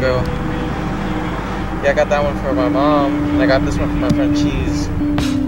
ago. Yeah, I got that one for my mom, and I got this one for my friend Cheese.